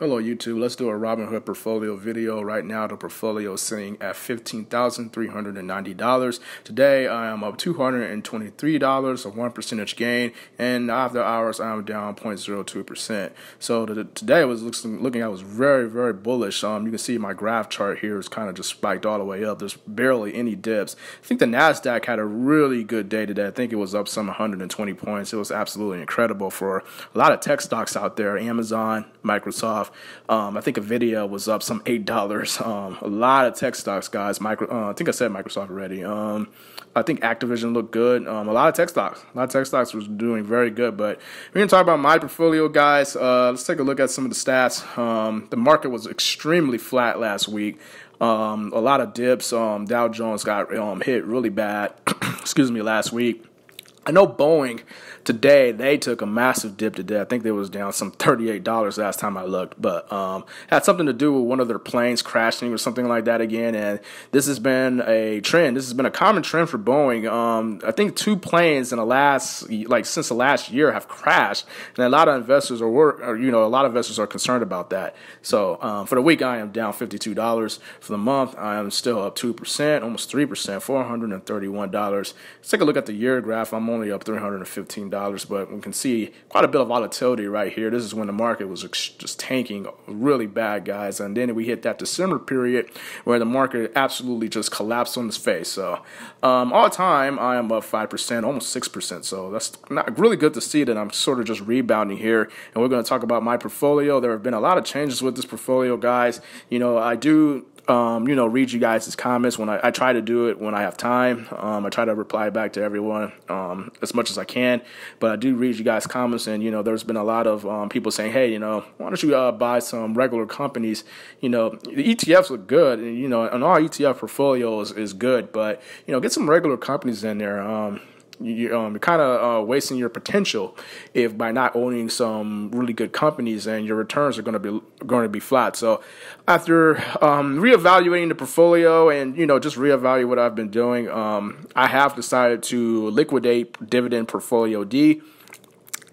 Hello YouTube, let's do a Robinhood portfolio video. Right now the portfolio is sitting at $15,390. Today I am up $223, a 1 percentage gain, and after hours I am down 0.02%. So today was looking, looking at was very, very bullish. Um, you can see my graph chart here is kind of just spiked all the way up. There's barely any dips. I think the NASDAQ had a really good day today. I think it was up some 120 points. It was absolutely incredible for a lot of tech stocks out there, Amazon, Microsoft, um, I think Nvidia was up some eight dollars. Um, a lot of tech stocks, guys. Micro, uh, I think I said Microsoft already. Um, I think Activision looked good. Um, a lot of tech stocks, a lot of tech stocks was doing very good. But we're gonna talk about my portfolio, guys. Uh, let's take a look at some of the stats. Um, the market was extremely flat last week. Um, a lot of dips. Dow Jones got hit really bad. excuse me, last week. I know Boeing today they took a massive dip today. I think they was down some thirty-eight dollars last time I looked, but um, had something to do with one of their planes crashing or something like that again. And this has been a trend. This has been a common trend for Boeing. Um, I think two planes in the last like since the last year have crashed, and a lot of investors are, work, or, you know a lot of investors are concerned about that. So um, for the week, I am down fifty-two dollars. For the month, I am still up two percent, almost three percent, four hundred and thirty-one dollars. Let's take a look at the year graph. I'm only up $315, but we can see quite a bit of volatility right here. This is when the market was just tanking really bad, guys. And then we hit that December period where the market absolutely just collapsed on its face. So, um, all time, I am up 5%, almost 6%. So, that's not really good to see that I'm sort of just rebounding here. And we're going to talk about my portfolio. There have been a lot of changes with this portfolio, guys. You know, I do um, you know, read you guys' comments when I, I, try to do it when I have time. Um, I try to reply back to everyone um, as much as I can, but I do read you guys' comments, and you know, there's been a lot of um, people saying, "Hey, you know, why don't you uh, buy some regular companies? You know, the ETFs look good, and you know, an all ETF portfolio is, is good, but you know, get some regular companies in there." You, um, you're kind of uh, wasting your potential if by not owning some really good companies and your returns are going to be going to be flat. So after um, reevaluating the portfolio and you know just reevaluate what I've been doing, um, I have decided to liquidate dividend portfolio D.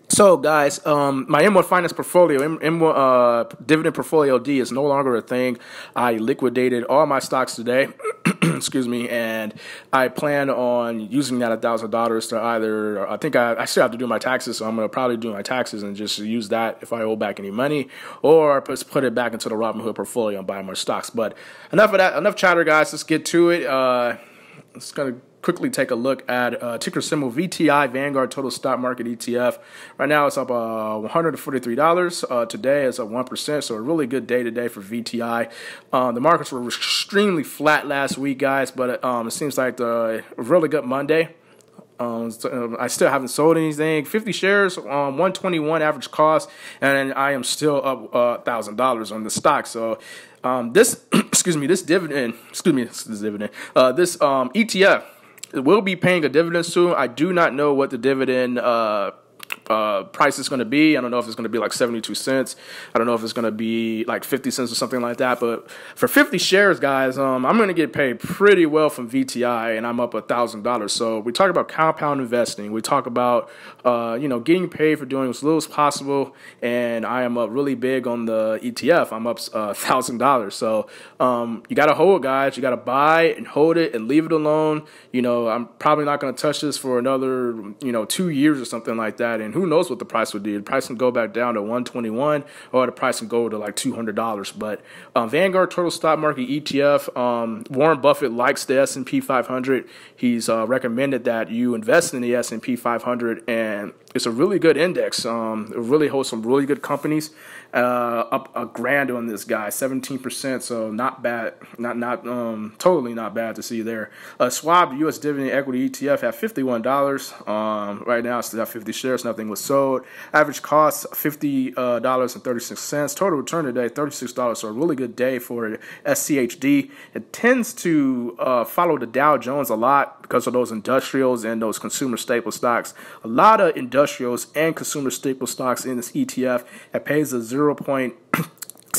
So, guys, um, my M1 Finance portfolio, M- M1 uh, dividend portfolio D, is no longer a thing. I liquidated all my stocks today. excuse me, and I plan on using that thousand dollars to either. I think I, I, still have to do my taxes, so I'm gonna probably do my taxes and just use that if I owe back any money, or just put it back into the Robinhood portfolio and buy more stocks. But enough of that. Enough chatter, guys. Let's get to it. Uh, it's gonna quickly take a look at uh, ticker symbol VTI Vanguard Total Stock Market ETF. Right now it's up uh, $143. Uh, today it's up 1%, so a really good day today for VTI. Um, the markets were extremely flat last week, guys, but um, it seems like a really good Monday. Um, so, uh, I still haven't sold anything. 50 shares, um, 121 average cost, and I am still up uh, thousand dollars on the stock. So um, this, excuse me, this dividend, excuse me, this dividend, uh, this um, ETF will be paying a dividend soon. I do not know what the dividend uh, uh, price is going to be. I don't know if it's going to be like 72 cents. I don't know if it's going to be like 50 cents or something like that. But for 50 shares, guys, um, I'm going to get paid pretty well from VTI, and I'm up a thousand dollars. So we talk about compound investing. We talk about uh, you know getting paid for doing as little as possible, and I am up really big on the ETF. I'm up a thousand dollars. So um, you got to hold, guys. You got to buy and hold it and leave it alone. You know, I'm probably not going to touch this for another you know two years or something like that, and who knows what the price would do. The price can go back down to 121 or the price can go to like $200. But um, Vanguard Total Stock Market ETF, um, Warren Buffett likes the S&P 500. He's uh, recommended that you invest in the S&P 500 and it's a really good index. Um, it really holds some really good companies. Uh, up a grand on this guy, 17%. So not bad, not not um, totally not bad to see there. Uh, Schwab U.S. Dividend Equity ETF at $51. Um, right now, it's at 50 shares. Nothing was sold. Average cost 50 uh, dollars and 36. Total return today $36. So a really good day for SCHD. It tends to uh, follow the Dow Jones a lot because of those industrials and those consumer staple stocks. A lot of industrials and consumer staple stocks in this ETF. It pays a zero point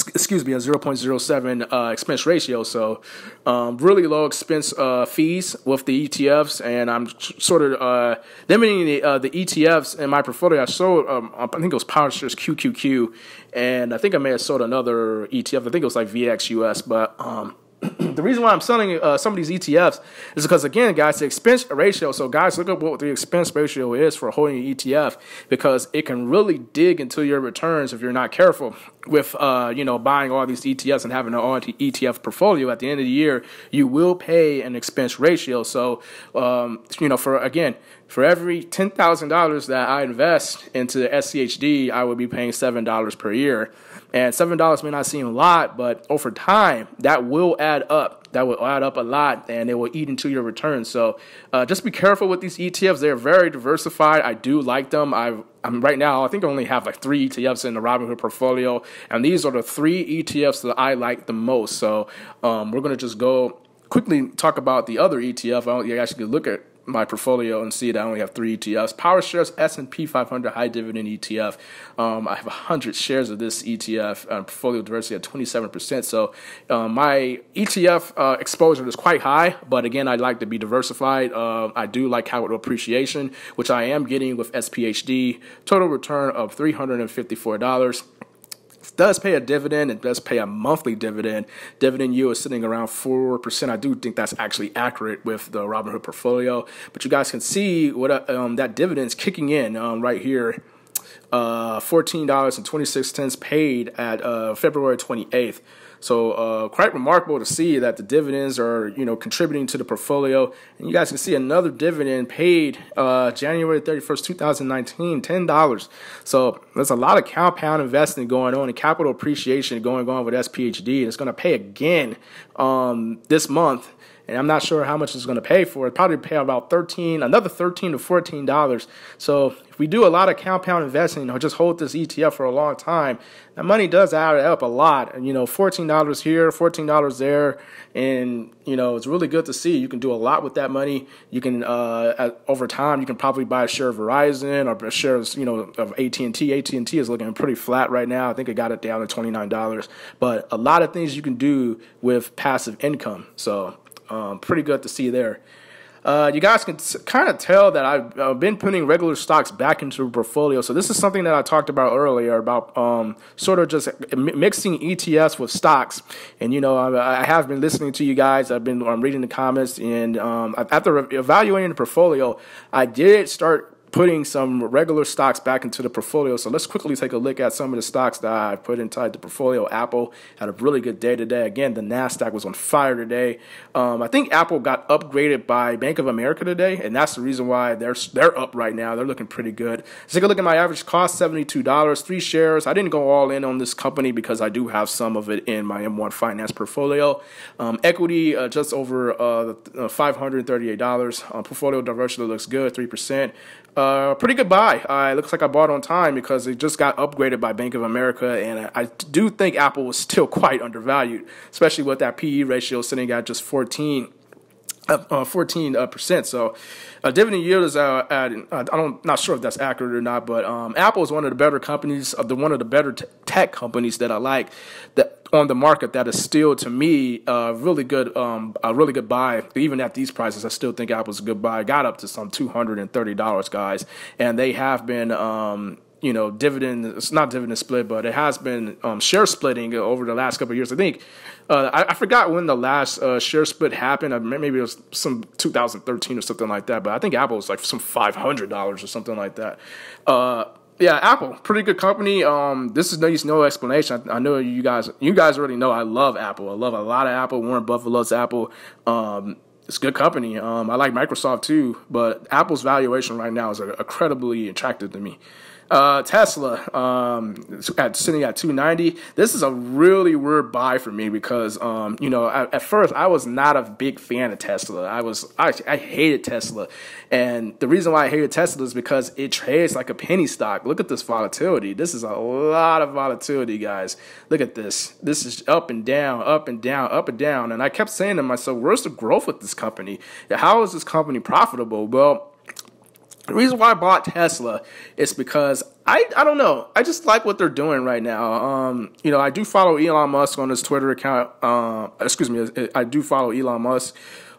excuse me, a 0.07 uh, expense ratio. So, um, really low expense uh, fees with the ETFs, and I'm sort of uh, limiting the, uh, the ETFs in my portfolio. I sold, um, I think it was PowerShares QQQ, and I think I may have sold another ETF. I think it was like VXUS, but um, the reason why I'm selling uh, some of these ETFs is because, again, guys, the expense ratio. So, guys, look at what the expense ratio is for holding an ETF because it can really dig into your returns if you're not careful with, uh, you know, buying all these ETFs and having an ETF portfolio. At the end of the year, you will pay an expense ratio. So, um, you know, for again, for every ten thousand dollars that I invest into the SCHD, I would be paying seven dollars per year. And seven dollars may not seem a lot, but over time, that will add up. That will add up a lot, and it will eat into your returns. So, uh, just be careful with these ETFs. They're very diversified. I do like them. I've I'm right now. I think I only have like three ETFs in the Robinhood portfolio, and these are the three ETFs that I like the most. So, um, we're gonna just go quickly talk about the other ETF. I you actually look at my portfolio and see that I only have three ETFs. PowerShares S&P 500 High Dividend ETF. Um, I have 100 shares of this ETF. Um, portfolio diversity at 27%. So um, my ETF uh, exposure is quite high, but again, I like to be diversified. Uh, I do like capital appreciation, which I am getting with SPHD. Total return of $354 does pay a dividend. It does pay a monthly dividend. Dividend yield is sitting around 4%. I do think that's actually accurate with the Robinhood portfolio. But you guys can see what um, that dividend is kicking in um, right here. Uh, $14.26 paid at uh, February 28th. So uh, quite remarkable to see that the dividends are you know contributing to the portfolio. And you guys can see another dividend paid uh, January 31st, 2019, $10. So there's a lot of compound investing going on and capital appreciation going on with SPHD. And It's going to pay again um, this month and I'm not sure how much it's going to pay for it. Probably pay about 13, another 13 to 14 dollars. So if we do a lot of compound investing or just hold this ETF for a long time, that money does add up a lot. And you know, 14 dollars here, 14 dollars there, and you know, it's really good to see. You can do a lot with that money. You can uh, at, over time, you can probably buy a share of Verizon or a share, of, you know, of AT and T. AT and T is looking pretty flat right now. I think it got it down to 29 dollars. But a lot of things you can do with passive income. So um, pretty good to see there. Uh, you guys can kind of tell that I've been putting regular stocks back into the portfolio. So this is something that I talked about earlier about um, sort of just mixing ETFs with stocks. And you know, I, I, have been listening to you guys. I've been I'm reading the comments, and um, after evaluating the portfolio, I did start putting some regular stocks back into the portfolio. So let's quickly take a look at some of the stocks that I put inside the portfolio. Apple had a really good day today. Again, the Nasdaq was on fire today. Um, I think Apple got upgraded by Bank of America today, and that's the reason why they're they're up right now. They're looking pretty good. Let's take a look at my average cost: seventy two dollars, three shares. I didn't go all in on this company because I do have some of it in my M1 Finance portfolio. Um, equity uh, just over uh, five hundred thirty eight dollars. Um, portfolio diversity looks good, three percent. Uh, pretty good buy. Uh, it looks like I bought on time because it just got upgraded by Bank of America, and I, I do think Apple was still quite undervalued, especially with that PE ratio sitting at just 14. Uh, 14 uh, percent. So, uh, dividend yield is uh, at, I don't not sure if that's accurate or not, but um, Apple is one of the better companies, of the one of the better tech companies that I like that on the market that is still to me uh, really good, um, a really good buy. Even at these prices, I still think Apple's a good buy. Got up to some two hundred and thirty dollars, guys, and they have been. Um, you know, dividend, it's not dividend split, but it has been um, share splitting over the last couple of years. I think, uh, I, I, forgot when the last uh, share split happened. Maybe it was some 2013 or something like that, but I think Apple was like some $500 or something like that. Uh, yeah, Apple, pretty good company. Um, this is no no explanation. I, I, know you guys, you guys already know I love Apple. I love a lot of Apple. Warren Buffett loves Apple. Um, it's good company. Um, I like Microsoft too, but Apple's valuation right now is incredibly attractive to me. Uh, Tesla um, at sitting at 290. This is a really weird buy for me because um, you know at, at, first I was not a big fan of Tesla. I was I, I hated Tesla, and the reason why I hated Tesla is because it trades like a penny stock. Look at this volatility. This is a lot of volatility, guys. Look at this. This is up and down, up and down, up and down. And I kept saying to myself, "Where's the growth with this company? How is this company profitable?" Well the reason why I bought Tesla is because I, I don't know. I just like what they're doing right now. Um, you know, I do follow Elon Musk on his Twitter account. Uh, excuse me, I do follow Elon Musk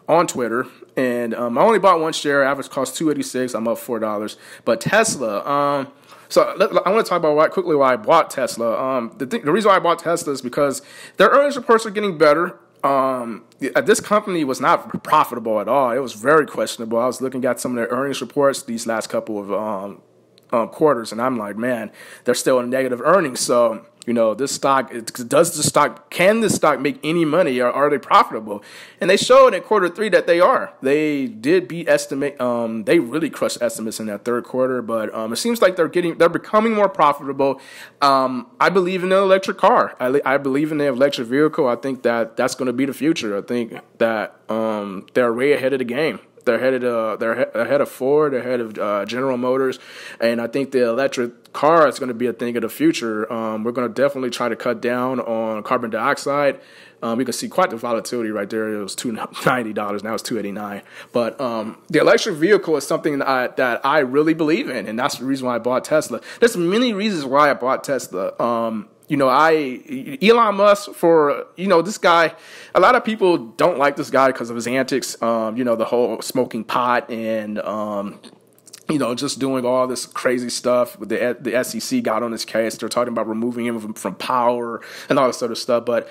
on Twitter, and um, I only bought one share. Average cost two eighty six. I'm up four dollars. But Tesla, um, so I want to talk about why, quickly why I bought Tesla. Um, the, th- the reason why I bought Tesla is because their earnings reports are getting better. Um, this company was not profitable at all. It was very questionable. I was looking at some of their earnings reports these last couple of um, uh, quarters, and I'm like, man, they're still in negative earnings. So you know, this stock does the stock can this stock make any money or are they profitable? And they showed in quarter three that they are. They did beat estimate. Um, they really crushed estimates in that third quarter, but um, it seems like they're getting they're becoming more profitable. Um, I believe in the electric car. I, I believe in the electric vehicle. I think that that's going to be the future. I think that um, they're way ahead of the game. They're headed. Uh, they're ahead of Ford. Ahead of uh, General Motors, and I think the electric car is going to be a thing of the future. Um, we're going to definitely try to cut down on carbon dioxide. Um, you can see quite the volatility right there. It was two ninety dollars. Now it's two eighty nine. But um, the electric vehicle is something that I, that I really believe in, and that's the reason why I bought Tesla. There's many reasons why I bought Tesla. Um, you know, I Elon Musk for you know this guy. A lot of people don't like this guy because of his antics. Um, you know, the whole smoking pot and um, you know, just doing all this crazy stuff. The the SEC got on his case. They're talking about removing him from, from power and all this sort of stuff. But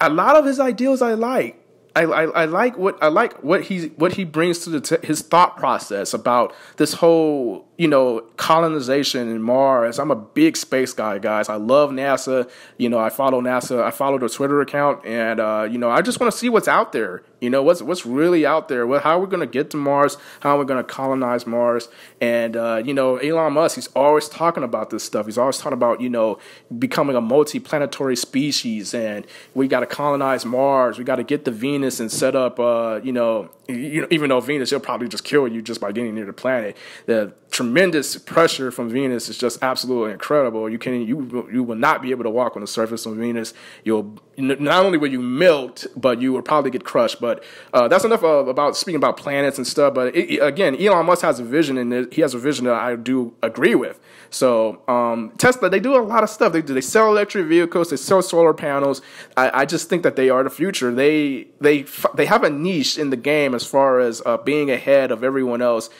a lot of his ideals I like. I, I, I, like what I like what he what he brings to t- his thought process about this whole you know, colonization in Mars. I'm a big space guy, guys. I love NASA. You know, I follow NASA. I follow the Twitter account, and uh, you know, I just want to see what's out there. You know, what's what's really out there. What, how are we going to get to Mars? How are we going to colonize Mars? And uh, you know, Elon Musk, he's always talking about this stuff. He's always talking about you know becoming a multi-planetary species, and we got to colonize Mars. We got to get to Venus and set up. Uh, you know, you know, even though Venus, he'll probably just kill you just by getting near the planet. The tremendous pressure from Venus is just absolutely incredible. You can you you will not be able to walk on the surface of Venus. You'll not only will you melt, but you will probably get crushed. But uh, that's enough of, about speaking about planets and stuff. But it, again, Elon Musk has a vision, and he has a vision that I do agree with. So um, Tesla, they do a lot of stuff. They do they sell electric vehicles, they sell solar panels. I, I just think that they are the future. They they they have a niche in the game as far as uh, being ahead of everyone else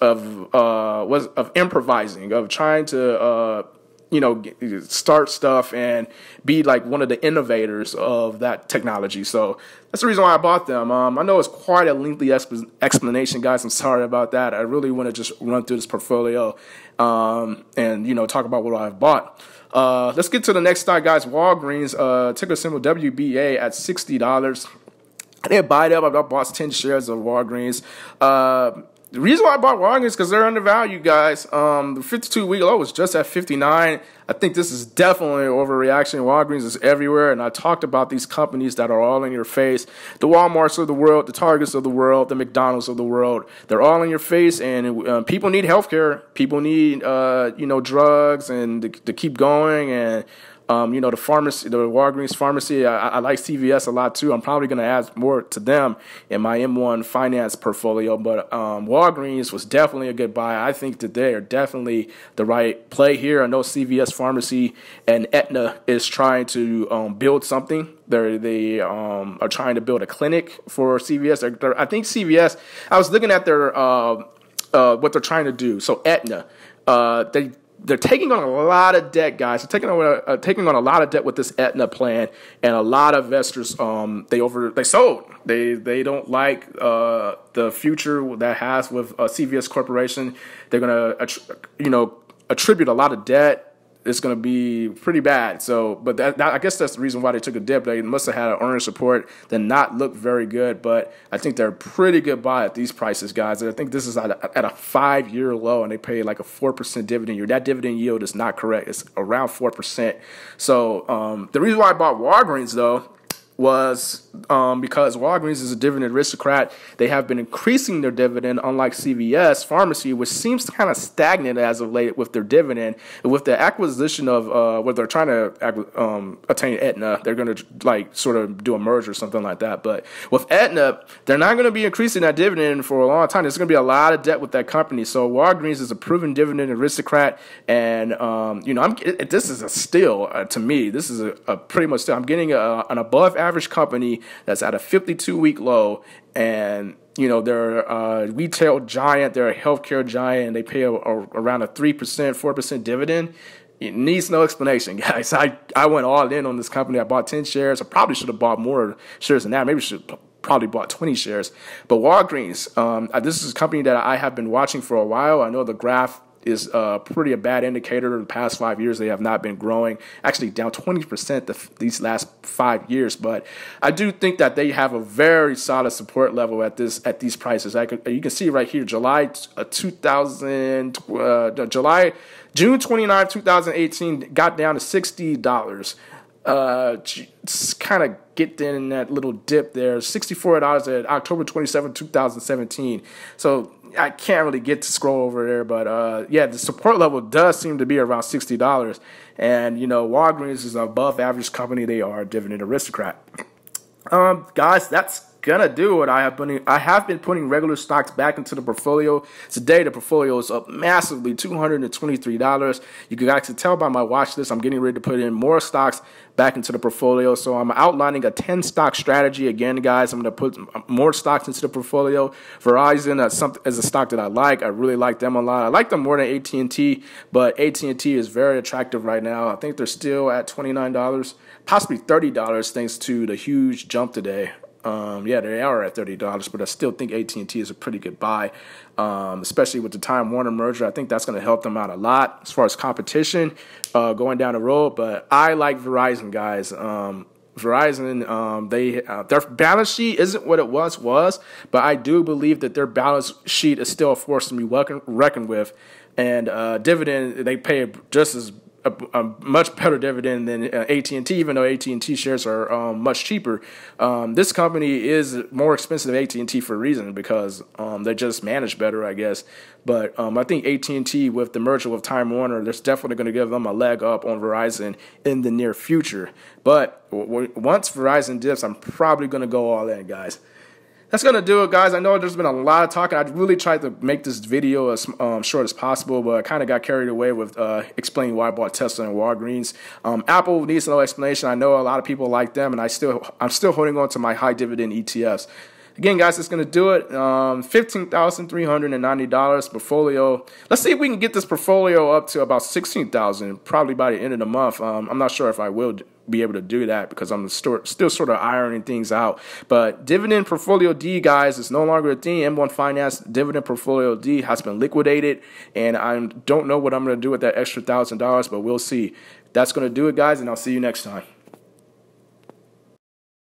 of uh, was of improvising, of trying to uh, you know start stuff and be like one of the innovators of that technology. So that's the reason why I bought them. Um, I know it's quite a lengthy exp- explanation, guys. I'm sorry about that. I really want to just run through this portfolio um, and you know talk about what I've bought. Uh, let's get to the next stock, guys. Walgreens, uh, ticker symbol WBA at sixty dollars. I didn't buy them. I bought ten shares of Walgreens. Uh, the reason why I bought Walgreens is because they're undervalued, guys. Um, the 52 week low was just at 59. I think this is definitely an overreaction. Walgreens is everywhere, and I talked about these companies that are all in your face. The Walmarts of the world, the Targets of the world, the McDonald's of the world. They're all in your face, and uh, people need healthcare. People need, uh, you know, drugs and to, to keep going and um, you know, the pharmacy, the Walgreens pharmacy, I, I like CVS a lot too. I'm probably going to add more to them in my M1 finance portfolio. But um, Walgreens was definitely a good buy. I think that they are definitely the right play here. I know CVS pharmacy and Aetna is trying to um, build something. They're, they um, are trying to build a clinic for CVS. They're, they're, I think CVS, I was looking at their, uh, uh, what they're trying to do. So Aetna, uh, they they're taking on a lot of debt, guys. They're taking on a, uh, taking on a lot of debt with this Aetna plan, and a lot of investors um, they over they sold. They they don't like uh, the future that has with uh, CVS Corporation. They're gonna you know attribute a lot of debt it's going to be pretty bad. So, but that, I guess that's the reason why they took a dip. They must have had an earnings support that not look very good, but I think they're pretty good buy at these prices, guys. I think this is at a, at a five year low, and they pay like a four percent dividend yield. That dividend yield is not correct. It's around four percent. So, um, the reason why I bought Walgreens though was um, because Walgreens is a dividend aristocrat. They have been increasing their dividend, unlike CVS Pharmacy, which seems kind of stagnant as of late with their dividend. with the acquisition of uh, what they're trying to um, attain Aetna, they're going to like sort of do a merger or something like that. But with Aetna, they're not going to be increasing that dividend for a long time. There's going to be a lot of debt with that company. So Walgreens is a proven dividend aristocrat, and um, you know, I'm it, this is a steal uh, to me. This is a, a pretty much still. I'm getting a, an above average company that's at a 52 week low and you know they're a retail giant they're a healthcare giant and they pay a, a, around a 3% 4% dividend it needs no explanation guys. I, I went all in on this company. I bought 10 shares. I probably should have bought more shares than that. Maybe should probably bought 20 shares. But walgreens um, this is a company that i have been watching for a while. I know the graph is uh, pretty a bad indicator. The past five years, they have not been growing. Actually, down 20% the, these last five years. But I do think that they have a very solid support level at this at these prices. I could, you can see right here, July uh, 2000, uh, July June 29, 2018, got down to $60. Uh, kind of get in that little dip there. $64 at October 27, 2017. So I can't really get to scroll over there, but uh, yeah, the support level does seem to be around sixty dollars. And you know, Walgreens is an above average company. They are a dividend aristocrat. Um, guys, that's gonna do it. I have been I have been putting regular stocks back into the portfolio. Today the portfolio is up massively, two hundred and twenty three dollars. You can actually tell by my watch list. I'm getting ready to put in more stocks back into the portfolio. So I'm outlining a ten stock strategy again, guys. I'm gonna put more stocks into the portfolio. Verizon is, a stock that I like. I really like them a lot. I like them more than AT and T, but AT and T is very attractive right now. I think they're still at twenty nine dollars, possibly thirty dollars, thanks to the huge jump today um, yeah, they are at thirty dollars, but I still think AT and T is a pretty good buy, um, especially with the Time Warner merger. I think that's going to help them out a lot as far as competition uh, going down the road. But I like Verizon guys. Um, Verizon, um, they uh, their balance sheet isn't what it was was, but I do believe that their balance sheet is still a force to be reckoned with, and uh, dividend they pay just as a, a, much better dividend than uh, AT&T, even though AT&T shares are um, much cheaper. Um, this company is more expensive than AT&T for a reason because um, they just manage better, I guess. But um, I think AT&T with the merger with Time Warner, that's definitely going to give them a leg up on Verizon in the near future. But w- once Verizon dips, I'm probably going to go all in, guys that's gonna do it, guys. I know there's been a lot of talking. I really tried to make this video as um, short as possible, but I kind of got carried away with uh, explaining why I bought Tesla and Walgreens. Um, Apple needs no explanation. I know a lot of people like them, and I still I'm still holding on to my high dividend ETFs. Again, guys, it's going to do it. Um, $15,390 portfolio. Let's see if we can get this portfolio up to about 16000 probably by the end of the month. Um, I'm not sure if I will be able to do that because I'm still, sort of ironing things out. But dividend portfolio D, guys, is no longer a thing. M1 Finance dividend portfolio D has been liquidated, and I don't know what I'm going to do with that extra thousand dollars, but we'll see. That's going to do it, guys, and I'll see you next time.